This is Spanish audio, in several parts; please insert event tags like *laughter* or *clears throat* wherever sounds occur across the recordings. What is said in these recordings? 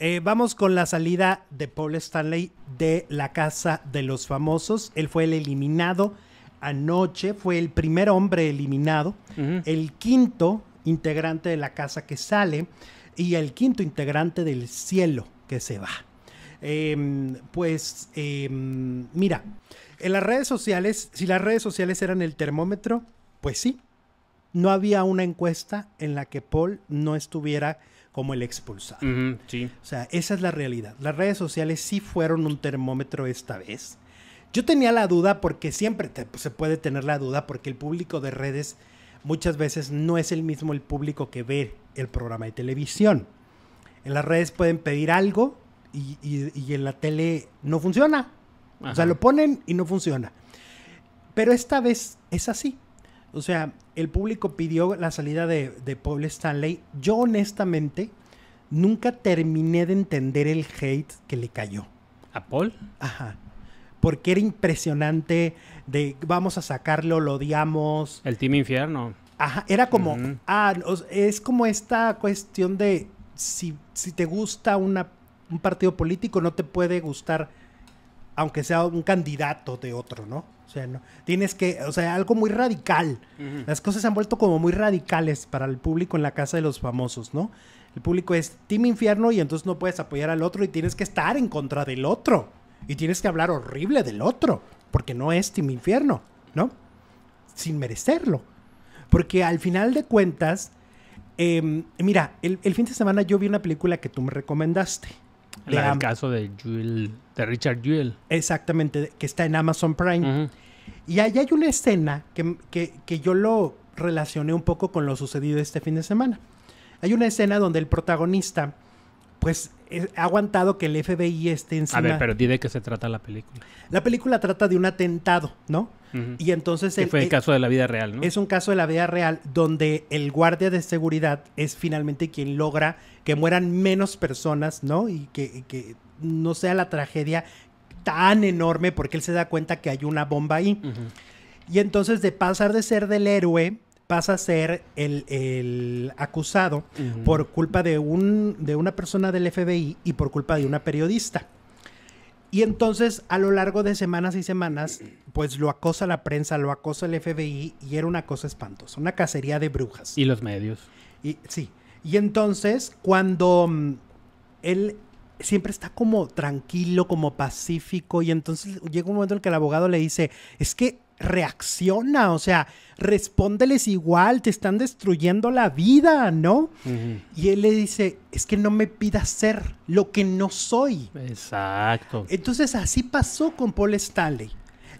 Eh, vamos con la salida de Paul Stanley de la Casa de los Famosos. Él fue el eliminado anoche, fue el primer hombre eliminado, el quinto integrante de la casa que sale y el quinto integrante del cielo que se va. Em, pues em, mira, en las redes sociales, si las redes sociales eran el termómetro, pues sí, no había una encuesta en la que Paul no estuviera como el expulsado. Sí. O sea, esa es la realidad. Las redes sociales sí fueron un termómetro esta vez. Yo tenía la duda porque siempre te- se puede tener la duda porque el público de redes muchas veces no es el mismo el público que ve el programa de televisión. En las redes pueden pedir algo y, y- y en la tele no funciona. O sea, lo ponen y no funciona. Pero esta vez es así. O sea, el público pidió la salida de, de Paul Stanley. Yo honestamente nunca terminé de entender el hate que le cayó. ¿A Paul? Ajá. Porque era impresionante de vamos a sacarlo, lo odiamos. El Team Infierno. Ajá, era como, ah, es como esta cuestión de si, si te gusta una, un partido político, no te puede gustar, aunque sea un candidato de otro, ¿no? O sea, no, tienes que, o sea, algo muy radical. Las cosas se han vuelto como muy radicales para el público en la casa de los famosos, ¿no? El público es Team Infierno y entonces no puedes apoyar al otro y tienes que estar en contra del otro. Y tienes que hablar horrible del otro, porque no es Team Infierno, ¿no? Sin merecerlo. Porque al final de cuentas, em, mira, el, el fin de semana yo vi una película que tú me recomendaste. De La del caso de Jewel, de Richard Jewell. Exactamente, que está en Amazon Prime. Y ahí hay una escena que, que- que yo lo relacioné un poco con lo sucedido este fin de semana. Hay una escena donde el protagonista, pues, ha aguantado que el FBI esté encima. A ver, pero di de qué se trata la película. La película trata de un atentado, ¿no? Y entonces que el- fue el caso de la vida real, ¿no? es un caso de la vida real donde el guardia de seguridad es finalmente quien logra que mueran menos personas, ¿no? Y que, y que no sea la tragedia tan enorme porque él se da cuenta que hay una bomba ahí. Y entonces de pasar de ser del héroe, pasa a ser el, el acusado por culpa de, un, de una persona del FBI y por culpa de una periodista. Y entonces a lo largo de semanas y semanas, pues lo acosa la prensa, lo acosa el FBI y era una cosa espantosa, una cacería de brujas. Y los medios. Y, sí. Y entonces, cuando mm, él siempre está como tranquilo, como pacífico, y entonces llega un momento en que el abogado le dice, es que reacciona, o sea, respóndeles igual, te están destruyendo la vida, ¿no? Y él le dice, es que no me pidas ser lo que no soy. Exacto. Entonces así pasó con Paul Stanley.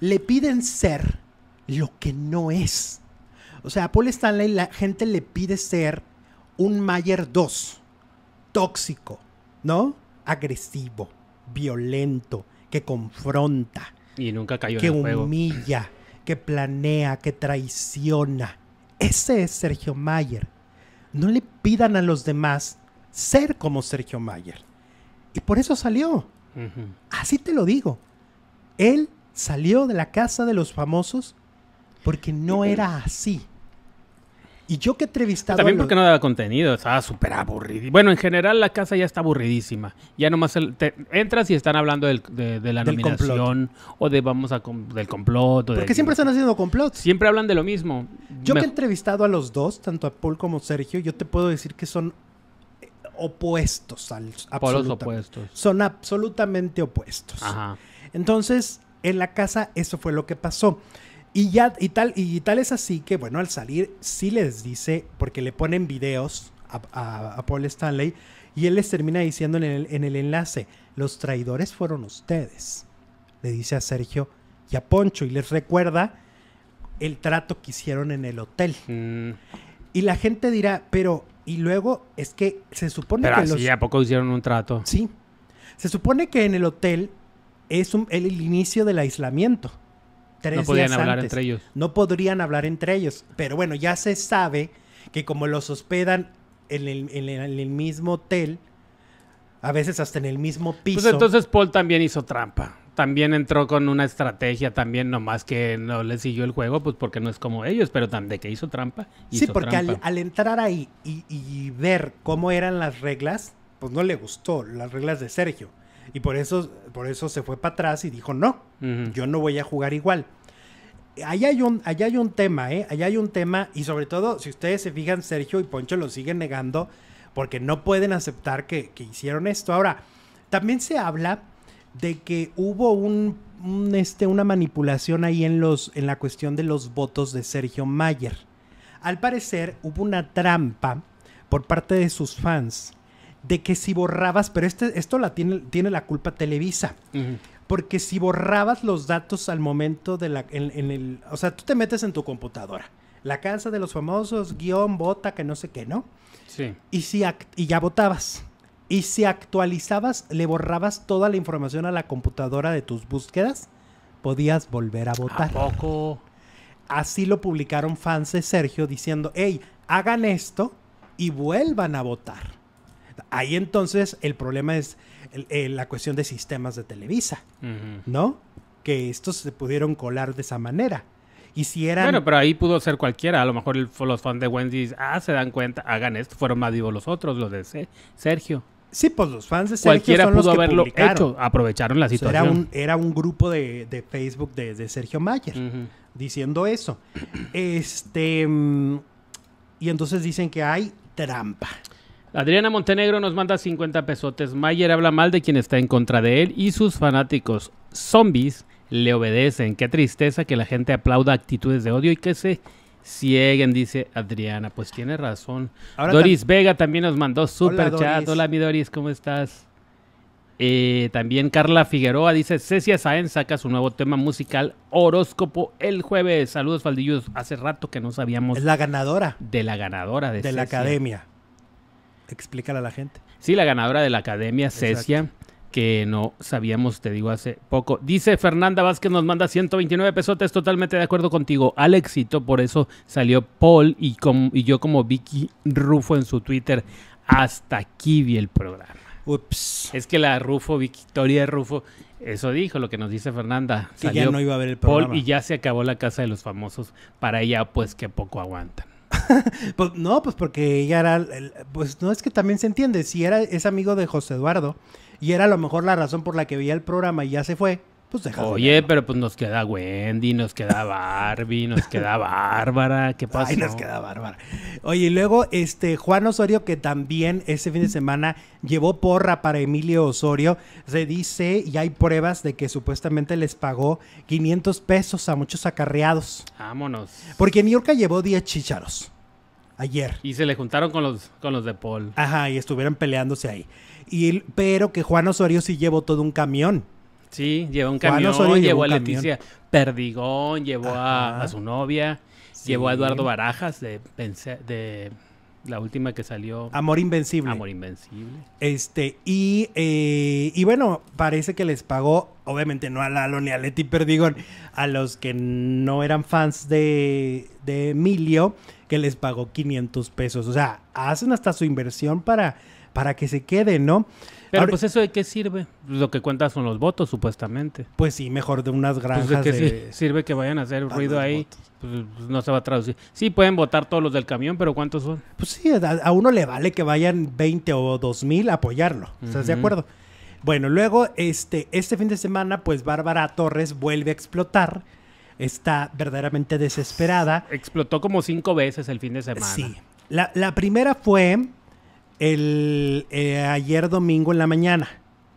Le piden ser lo que no es. O sea, a Paul Stanley la gente le pide ser un Mayer 2, tóxico, ¿no? Agresivo, violento, que confronta, Y nunca cayó que en el juego. humilla, que planea, que traiciona. Ese es Sergio Mayer. No le pidan a los demás ser como Sergio Mayer. Y por eso salió. Así te lo digo. Él salió de la casa de los famosos porque no era así. Y yo que he entrevistado También a los- porque no daba contenido, estaba súper aburrido. Bueno, en general la casa ya está aburridísima. Ya nomás el- te- entras y están hablando del- de, de la Del nominación o de vamos a del complot. o de- Porque siempre están haciendo complots. siempre hablan de lo mismo. Yo que he entrevistado a los dos, tanto a Paul como Sergio, yo te puedo decir que son opuestos al polos opuestos. Son absolutamente opuestos. Ajá. Entonces, en la casa eso fue lo que pasó. Y ya, y tal, y tal es así que, bueno, al salir sí les dice, porque le ponen videos a, a- a Paul Stanley, y él les termina diciendo en el, en el enlace, los traidores fueron ustedes. Le dice a Sergio y a Poncho, y les recuerda el trato que hicieron en el hotel. Mm, Y la gente dirá, pero, y luego es que se supone pero que así, los... ¿a poco hicieron un trato? Sí. Se supone que en el hotel es un- el, el inicio del aislamiento. Tres No podían días hablar antes. entre ellos. No podrían hablar entre ellos. Pero bueno, ya se sabe que como los hospedan en el, en el- en el mismo hotel, a veces hasta en el mismo piso. Pues entonces Paul también hizo trampa. También entró con una estrategia, también nomás que no le siguió el juego, pues porque no es como ellos, pero de que hizo trampa. sí, porque al, entrar ahí y, y ver cómo eran las reglas, pues no le gustó las reglas de Sergio. Y por eso, por eso se fue para atrás y dijo, no, yo no voy a jugar igual. Allá hay, un, allá hay un tema, ¿eh? Allá hay un tema y sobre todo, si ustedes se fijan, Sergio y Poncho lo siguen negando porque no pueden aceptar que, que hicieron esto. Ahora, también se habla de que hubo un, un, este, una manipulación ahí en, los, en la cuestión de los votos de Sergio Mayer. Al parecer hubo una trampa por parte de sus fans de que si borrabas, pero este, esto la tiene, tiene la culpa Televisa. Porque si borrabas los datos al momento de la... En, en el, o sea, tú te metes en tu computadora. La casa de los famosos, guion, vota, que no sé qué, ¿no? Sí. Y, si act- y ya votabas. Y si actualizabas, le borrabas toda la información a la computadora de tus búsquedas, podías volver a ¿A votar. poco? Así lo publicaron fans de Sergio diciendo, hey, hagan esto y vuelvan a votar. Ahí entonces el problema es el- el- la cuestión de sistemas de Televisa. ¿no? Que estos se pudieron colar de esa manera. Y si eran... Bueno, pero ahí pudo ser cualquiera. A lo mejor el- los fans de Wendy's, ah, se dan cuenta, hagan esto. Fueron más vivos los otros, los de Se- Sergio. Sí, pues los fans de Sergio Cualquiera son los pudo que haberlo publicaron. hecho. Aprovecharon la situación. era, un, era un grupo de, de Facebook de, de Sergio Mayer diciendo eso. Este... mm, Y entonces dicen que hay trampa. Adriana Montenegro nos manda 50 pesotes. Mayer habla mal de quien está en contra de él y sus fanáticos zombies le obedecen. Qué tristeza que la gente aplauda actitudes de odio y que se cieguen, dice Adriana. Pues tiene razón. Ahora Doris Vega también nos mandó super chat. Hola, mi Doris, ¿cómo estás? Eh, también Carla Figueroa dice, Cecia Sáenz saca su nuevo tema musical Horóscopo el jueves. Saludos, Faldillos. Hace rato que no sabíamos Es la ganadora de la ganadora de, de la academia. Explícale a la gente. Sí, la ganadora de la academia. Cecia, que no sabíamos, te digo, hace poco. Dice Fernanda Vázquez, nos manda 129 pesotes, totalmente de acuerdo contigo. Al éxito, por eso salió Paul y, com- y yo como Vicky Rufo en su Twitter. Hasta aquí vi el programa. Ups. Es que la Rufo, Victoria Rufo, eso dijo lo que nos dice Fernanda. Que ya no iba a ver el Paul programa. y ya se acabó la casa de los famosos. Para ella, pues que poco aguantan. *laughs* Pues, no, pues porque ella era, el- pues no es que también se entiende, si era es amigo de José Eduardo y era a lo mejor la razón por la que veía el programa y ya se fue, pues Oye, verlo. pero pues nos queda Wendy, nos queda *laughs* Barbie, nos queda Bárbara. ¿Qué pasó? Ay, nos queda bárbara. Oye, y luego este Juan Osorio que también ese fin de semana llevó porra para Emilio Osorio, se dice y hay pruebas de que supuestamente les pagó 500 pesos a muchos acarreados, Vámonos. porque New York llevó 10 chícharos ayer. Y se le juntaron con los, con los de Paul. Ajá, y estuvieron peleándose ahí. Y, pero que Juan Osorio sí llevó todo un camión. Sí, llevó un Juan camión, Osorio llevó llevó a camión. Leticia Perdigón, llevó a, su novia, Sí. llevó a Eduardo Barajas de, de la última que salió, Amor Invencible. Amor Invencible. Este, y, eh, y bueno, parece que les pagó, obviamente no a Lalo ni a Leti Perdigón, a los que no eran fans de, de Emilio, que les pagó 500 pesos. O sea, hacen hasta su inversión para, para que se quede, ¿no? Pero Ahora- pues eso de qué sirve? Lo que cuenta son los votos, supuestamente. Pues sí, mejor de unas Pues granjas de qué de... sir- sirve que vayan a hacer ruido ahí. Pues, pues, no se va a traducir. Sí, pueden votar todos los del camión, pero ¿cuántos son? Pues sí, a, uno le vale que vayan 20 o 2 mil a apoyarlo. ¿Estás de acuerdo? Bueno, luego, este, este fin de semana, pues Bárbara Torres vuelve a explotar. Está verdaderamente desesperada. Explotó como cinco veces el fin de semana. Sí. La, la primera fue el eh, ayer domingo en la mañana,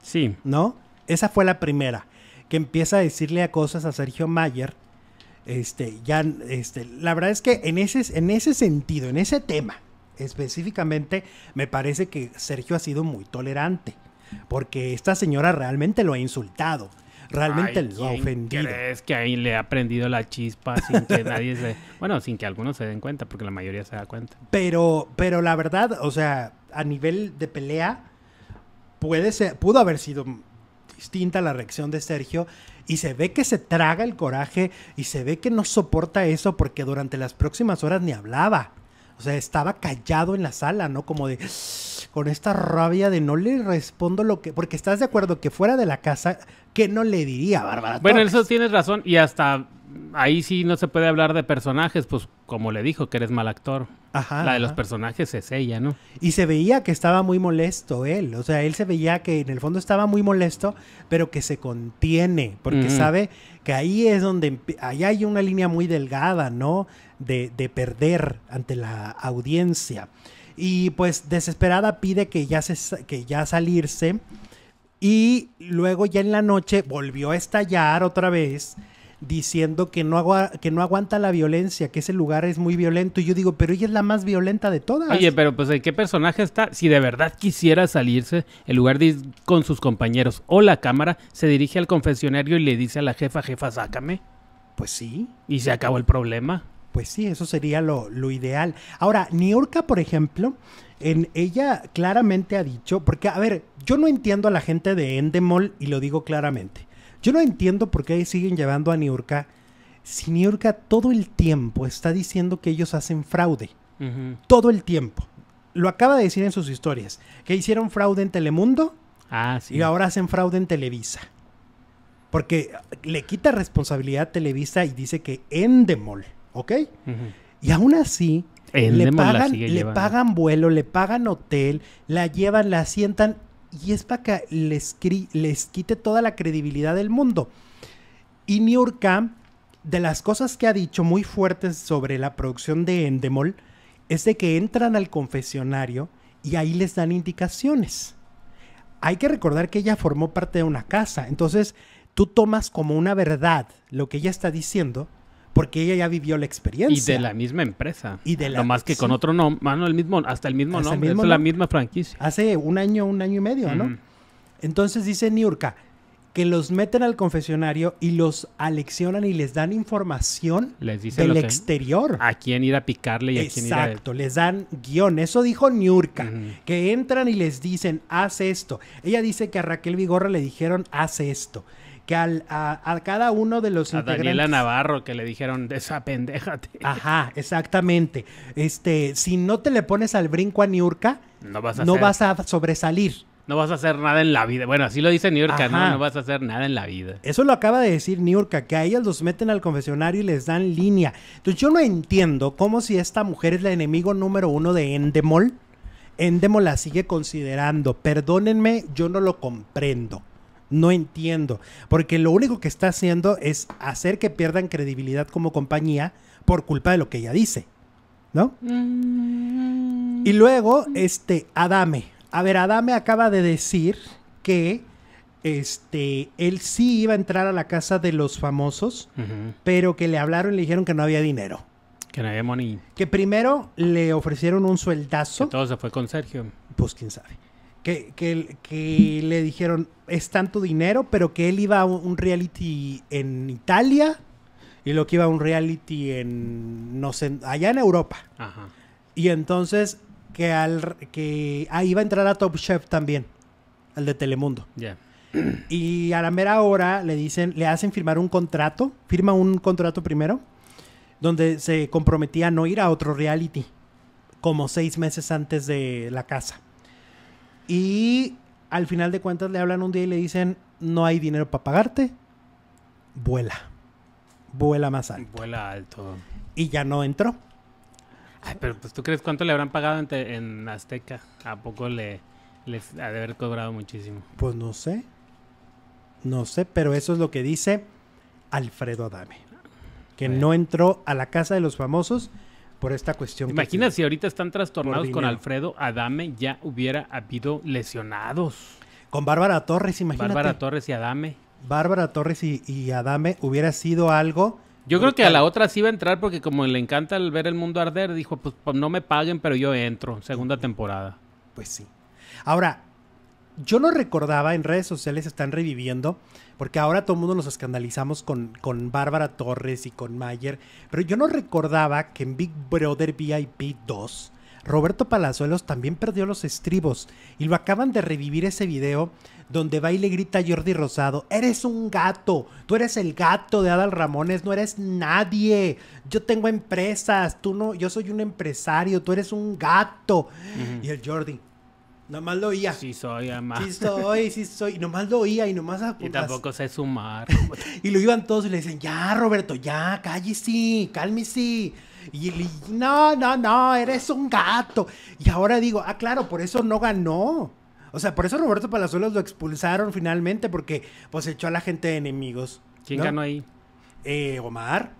Sí. ¿no? Esa fue la primera. Que empieza a decirle a cosas a Sergio Mayer. Este, ya, este, la verdad es que en ese, en ese sentido, en ese tema específicamente, me parece que Sergio ha sido muy tolerante. Porque esta señora realmente lo ha insultado. Realmente Ay, lo ha ¿quién ofendido. ¿Crees que ahí le ha prendido la chispa sin que nadie se... *laughs* Bueno, sin que algunos se den cuenta, porque la mayoría se da cuenta. Pero, pero la verdad, o sea, a nivel de pelea, puede ser, pudo haber sido distinta la reacción de Sergio y se ve que se traga el coraje y se ve que no soporta eso porque durante las próximas horas ni hablaba. O sea, estaba callado en la sala, ¿no? Como de con esta rabia de no le respondo lo que porque estás de acuerdo que fuera de la casa ¿qué no le diría Bárbara? Bueno, Torres? eso tienes razón y hasta ahí sí no se puede hablar de personajes, pues como le dijo que eres mal actor. Ajá. La de los personajes es ella, ¿no? Y se veía que estaba muy molesto él. O sea, él se veía que en el fondo estaba muy molesto, pero que se contiene. Porque sabe que ahí es donde. Ahí hay una línea muy delgada, ¿no? De, de perder ante la audiencia. Y pues desesperada pide que ya, se, que ya salirse. Y luego ya en la noche volvió a estallar otra vez diciendo que no, agua- que no aguanta la violencia, que ese lugar es muy violento. Y yo digo, pero ella es la más violenta de todas. Oye, pero pues ¿en qué personaje está? Si de verdad quisiera salirse, en lugar de ir con sus compañeros o la cámara, se dirige al confesionario y le dice a la jefa, jefa, sácame. Pues sí. Y se acabó el problema. Pues sí, eso sería lo, lo ideal. Ahora, Niurka, por ejemplo, en ella claramente ha dicho, porque, a ver, yo no entiendo a la gente de Endemol y lo digo claramente. Yo no entiendo por qué siguen llevando a Niurka si Niurka todo el tiempo está diciendo que ellos hacen fraude. Todo el tiempo. Lo acaba de decir en sus historias, que hicieron fraude en Telemundo Ah, sí. y ahora hacen fraude en Televisa. Porque le quita responsabilidad a Televisa y dice que Endemol, ¿ok? Y aún así, le Endemol pagan, le pagan vuelo, le pagan hotel, la llevan, la sientan y es para que les, les quite toda la credibilidad del mundo. Y Niurka, de las cosas que ha dicho muy fuertes sobre la producción de Endemol, es de que entran al confesionario y ahí les dan indicaciones. Hay que recordar que ella formó parte de una casa, entonces tú tomas como una verdad lo que ella está diciendo porque ella ya vivió la Y experiencia. de la misma empresa. Y de la- No más que con otro nombre, mano, el mismo, hasta el mismo Hasta el nombre, mismo es la misma franquicia. Hace un año, un año y medio, ¿no? Entonces dice Niurka que los meten al confesionario y los aleccionan y les dan información Les del lo exterior. a quién ir a picarle y a quién ir a... Exacto, les dan guion. Eso dijo Niurka, que entran y les dicen, haz esto. Ella dice que a Raquel Vigorra le dijeron, haz esto. Que al- a, a cada uno de los A integrantes... Daniela Navarro que le dijeron, desapendéjate. Ajá, exactamente. Este, si no te le pones al brinco a Niurka, No vas a no hacer, vas a sobresalir. no vas a hacer nada en la vida. Bueno, así lo dice Niurka, ¿no? No vas a hacer nada en la vida. Eso lo acaba de decir Niurka, que a ellas los meten al confesionario y les dan línea. Entonces yo no entiendo cómo si esta mujer es la enemigo número uno de Endemol, Endemol la sigue considerando. Perdónenme, yo no lo comprendo. No entiendo. Porque lo único que está haciendo es hacer que pierdan credibilidad como compañía por culpa de lo que ella dice. ¿No? Y luego, este, Adame. A ver, Adame acaba de decir que este, él sí iba a entrar a la casa de los famosos, pero que le hablaron y le dijeron que no había dinero. Que no había money. Que primero le ofrecieron un Que sueldazo, todo se fue con Sergio. pues quién sabe. Que, que- que le dijeron, es tanto dinero, pero que él iba a un reality en Italia y lo que iba a un reality en, no sé, allá en Europa. Ajá. Y entonces que al que ah, iba a entrar a Top Chef también, al de Telemundo. Ya. Y a la mera hora le dicen, le hacen firmar un contrato, firma un contrato primero, donde se comprometía a no ir a otro reality, como seis meses antes de la casa. Y al final de cuentas le hablan un día y le dicen, no hay dinero para pagarte, vuela, vuela más alto. Vuela alto. Y ya no entró. Ay, pero pues tú crees cuánto le habrán pagado en, te- en Azteca. ¿A poco le les ha de haber cobrado muchísimo? Pues no sé. No sé, pero eso es lo que dice Alfredo Adame. Que Bueno. no entró a la casa de los famosos por esta cuestión. Imagina si ahorita están trastornados con. Alfredo Adame, ya hubiera habido lesionados. Con Bárbara Torres, imagínate. Bárbara Torres y Adame. Bárbara Torres y, y Adame hubiera sido algo. Yo creo que a la otra sí iba a entrar porque como le encanta el ver el mundo arder, dijo, pues, pues, no me paguen, pero yo entro. Segunda temporada. Pues sí. Ahora, yo no recordaba, en redes sociales están reviviendo, porque ahora todo el mundo nos escandalizamos con, con Bárbara Torres y con Mayer, pero yo no recordaba que en Big Brother VIP 2, Roberto Palazuelos también perdió los estribos y lo acaban de revivir ese video donde va y le grita a Jordi Rosado, eres un gato, tú eres el gato de Adal Ramones, no eres nadie, yo tengo empresas, tú no, yo soy un empresario, tú eres un gato. Y el Jordi, Nomás lo oía. Sí soy, ama. Sí soy, sí soy. Y nomás lo oía y nomás... Y tampoco sé sumar. *laughs* Y lo iban todos y le dicen, ya, Roberto, ya, cállese, cálmese. Y y, no, no, no, eres un gato. Y ahora digo, ah, claro, por eso no ganó. O sea, por eso Roberto Palazuelos lo expulsaron finalmente, porque pues echó a la gente de enemigos. ¿Quién ¿no? ganó ahí? Eh, Omar.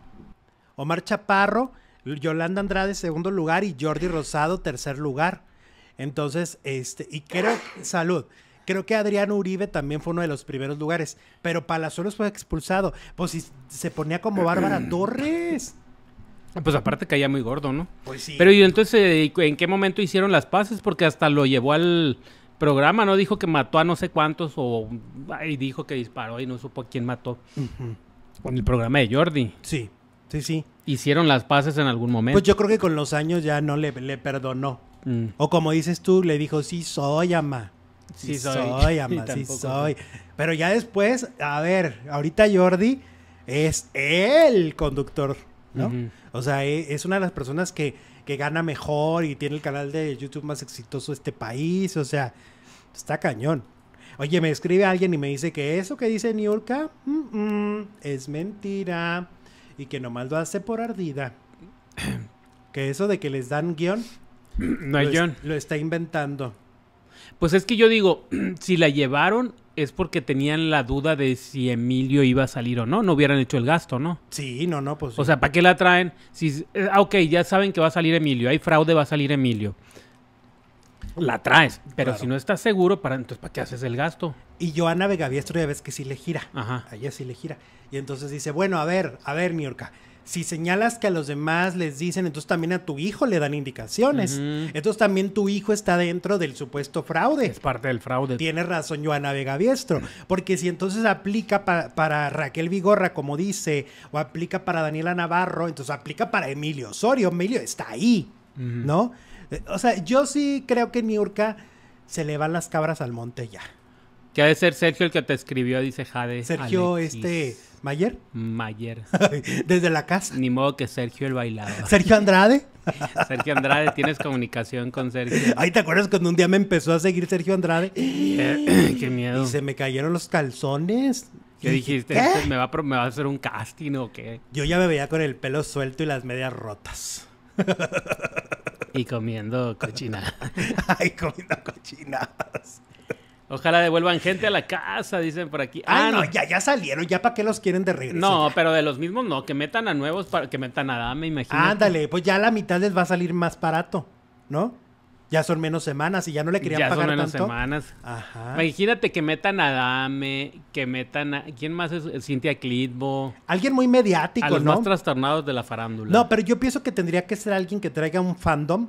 Omar Chaparro, Yolanda Andrade, segundo lugar, y Jordi Rosado, tercer lugar. Entonces, este, y creo, salud. Creo que Adrián Uribe también fue uno de los primeros lugares, pero Palazuelos fue expulsado. Pues si se ponía como Bárbara *clears throat* Torres. Pues aparte caía muy gordo, ¿no? Pues sí. Pero ¿y entonces eh, en qué momento hicieron las paces? Porque hasta lo llevó al programa, ¿no? Dijo que mató a no sé cuántos o y dijo que disparó y no supo a quién mató. En el programa de Jordi. Sí, sí, sí. Hicieron las paces en algún momento. Pues yo creo que con los años ya no le, le perdonó. Mm. O como dices tú, le dijo, sí soy, ama. Sí Sí, soy. *laughs* ama, sí soy. Pero ya después, a ver, ahorita Jordi es el conductor, ¿no? O sea, e- es una de las personas que, que gana mejor y tiene el canal de YouTube más exitoso de este país. O sea, está cañón. Oye, me escribe alguien y me dice que eso que dice Niurka mm, mm, es mentira y que nomás lo hace por ardida. *clears throat* Que eso de que les dan guion *clears throat* No hay lo, es- John. lo está inventando. Pues es que yo digo, *clears throat* si la llevaron es porque tenían la duda de si Emilio iba a salir o no. No hubieran hecho el gasto, ¿no? Sí, no, no, pues. O sea, ¿para qué la traen? Si, eh, ah, ok, ya saben que va a salir Emilio. Hay fraude, va a salir Emilio. La traes. Pero Claro. si no estás seguro, para, entonces ¿para qué haces el gasto? y Joana Vegaviestro ya ves que sí le gira. Ajá. A ella sí le gira. Y entonces dice, bueno, a ver, a ver, Niurka. Si señalas que a los demás les dicen, entonces también a tu hijo le dan indicaciones. Entonces también tu hijo está dentro del supuesto fraude. Es parte del fraude. Tiene razón Joana Vegaviestro, porque si entonces aplica pa- para Raquel Vigorra, como dice, o aplica para Daniela Navarro, entonces aplica para Emilio Osorio. Emilio está ahí. ¿no? O sea, yo sí creo que Niurka se le van las cabras al monte ya. Que ha de ser Sergio el que te escribió, dice Jade. Sergio, Alexis este, Mayer, Mayer. *laughs* desde la casa. Ni modo que Sergio el bailador. Sergio Andrade. *laughs* Sergio Andrade, tienes comunicación con Sergio. Ay, ¿te acuerdas cuando un día me empezó a seguir Sergio Andrade? *clears throat* Qué miedo. Y se me cayeron los calzones. ¿Qué dijiste? ¿qué? ¿Me va, a, ¿Me va a hacer un casting o qué? Yo ya me veía con el pelo suelto y las medias rotas. Y comiendo cochina. *laughs* Ay, comiendo cochinadas. Ojalá devuelvan gente a la casa, dicen por aquí. Ay, Ah, no, no. ya, ya salieron. ¿Ya para qué los quieren de regreso? No, pero de los mismos no, que metan a nuevos para que metan a Dame, imagínate. Ándale, pues ya a la mitad les va a salir más barato, ¿no? Ya son menos semanas y ya no le querían Ya son pagar menos tanto. semanas. Ajá. Imagínate que metan a Dame, que metan a... ¿Quién más es? Cintia Clitbo. Alguien muy A mediático, los ¿no? más trastornados de la farándula. No, pero yo pienso que tendría que ser alguien que traiga un fandom.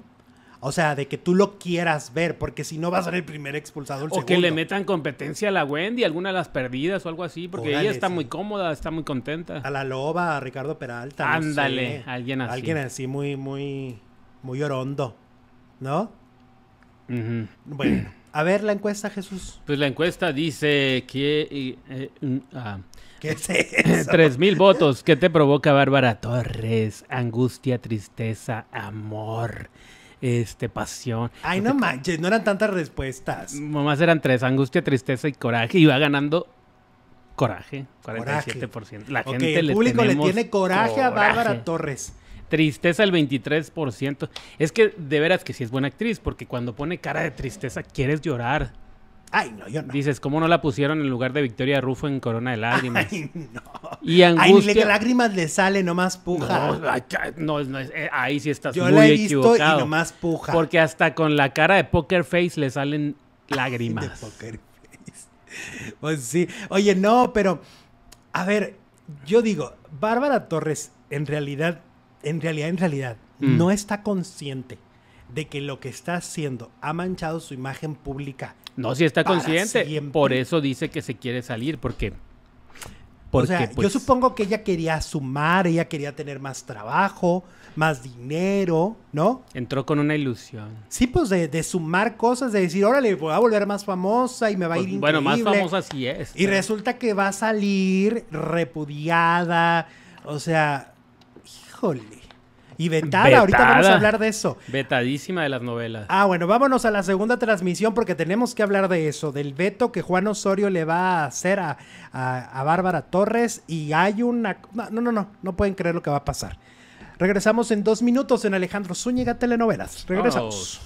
O sea, de que tú lo quieras ver, porque si no va a ser el primer expulsado, el O segundo. que le metan competencia a la Wendy, alguna de las perdidas o algo así, porque Órale, ella está sí. muy cómoda, está muy contenta. A la loba, a Ricardo Peralta. no Ándale, sé. alguien así. Alguien así muy, muy, muy orondo, ¿no? Bueno, a ver la encuesta, Jesús. Pues la encuesta dice que... eh, eh, mm, ah, ¿Qué es eso? *laughs* Tres mil votos. ¿Qué te provoca Bárbara Torres? Angustia, tristeza, amor, este, pasión. Ay, no manches, no eran tantas respuestas. Nomás eran tres, angustia, tristeza y coraje. Y va ganando coraje, 47%. La Ok, gente el le público le tiene coraje, a coraje. Bárbara Torres. Tristeza el 23%. Es que de veras que sí es buena actriz, porque cuando pone cara de tristeza quieres llorar. Ay, no, yo no. Dices, ¿cómo no la pusieron en lugar de Victoria Rufo en Corona de Lágrimas? Ay, no. Y Ay, ni le- angustia... lágrimas le sale, nomás puja. No, ay, no, no, eh, ahí sí estás yo muy la he visto equivocado. y nomás puja. Porque hasta con la cara de poker face le salen De lágrimas. poker face. Pues sí. Oye, no, pero. A ver, yo digo, Bárbara Torres, en realidad, en realidad, en realidad, Mm. no está consciente de que lo que está haciendo ha manchado su imagen pública. No, si está consciente. siempre. Por eso dice que se quiere salir, porque... o porque sea, yo pues, supongo que ella quería sumar, ella quería tener más trabajo, más dinero, ¿no? Entró con una ilusión. Sí, pues de, de sumar cosas, de decir, órale, voy a volver más famosa y me va a ir Pues, increíble. bueno, más famosa sí es. Y resulta que va a salir repudiada. O sea, híjole. Y vetada, ahorita vamos a hablar de eso. Vetadísima de las novelas. Ah, bueno, vámonos a la segunda transmisión porque tenemos que hablar de eso, del veto que Juan Osorio le va a hacer a, a- a Bárbara Torres y hay una... No, no, no, no, pueden creer lo que va a pasar. Regresamos en dos minutos en Alejandro Zúñiga Telenovelas. Regresamos.